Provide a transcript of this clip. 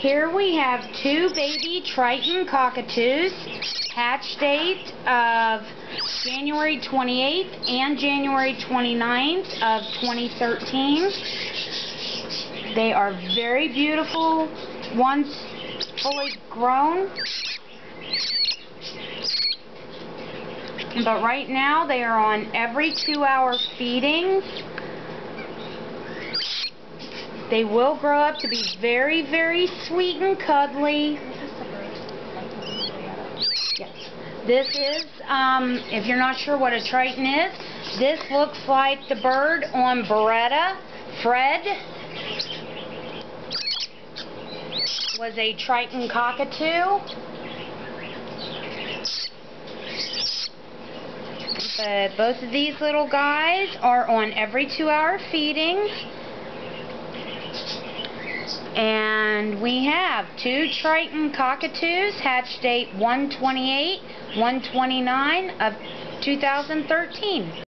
Here we have two baby Triton cockatoos, hatch date of January 28th and January 29th of 2013. They are very beautiful once fully grown. But right now they are on every two hour feedings. They will grow up to be very, very sweet and cuddly. This is, um, if you're not sure what a Triton is, this looks like the bird on Baretta. Fred was a Triton cockatoo. But both of these little guys are on every two hour feedings. And we have two Triton cockatoos, hatch date 128, 129 of 2013.